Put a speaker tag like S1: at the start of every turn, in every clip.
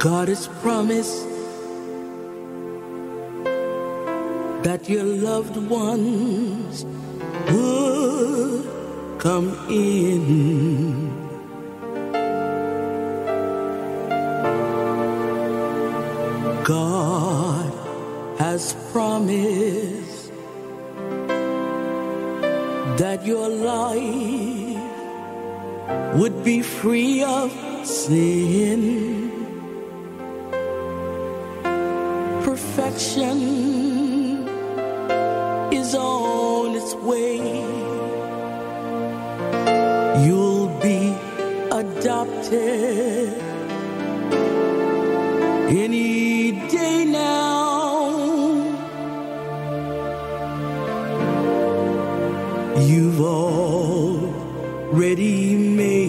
S1: God has promised that your loved ones would come in. God has promised that your life would be free of sin. Perfection is on its way. You'll be adopted any day now. You've already made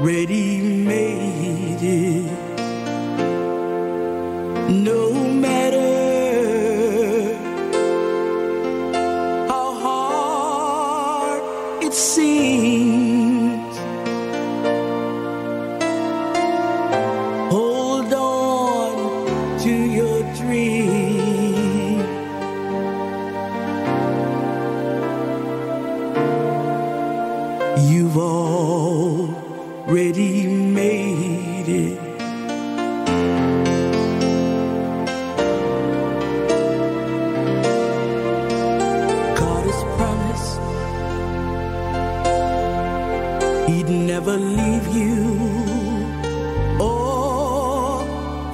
S1: already made it. No matter how hard it seems, hold on to your dream. You've already made it. God has promised He'd never leave you or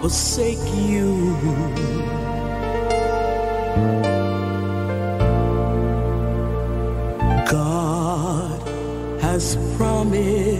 S1: forsake you. God has promised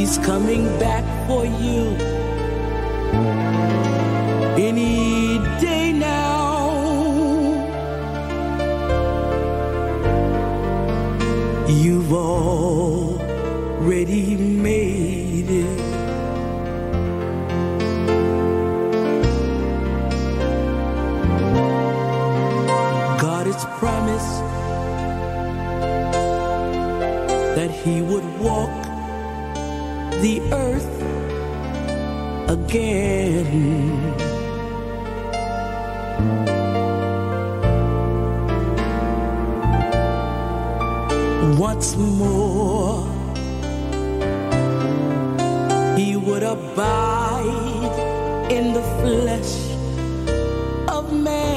S1: He's coming back for you any day now. You've already made it. God has promised that He would walk the earth again. Once more, He would abide in the flesh of man.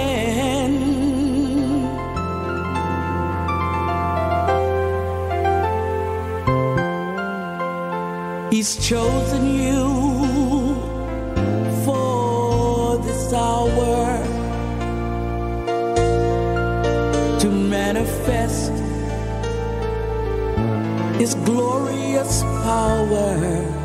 S1: He's chosen you for this hour to manifest His glorious power.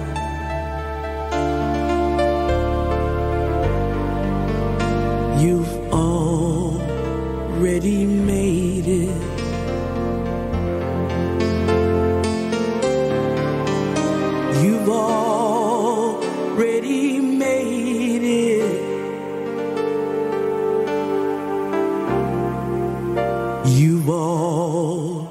S1: You've already.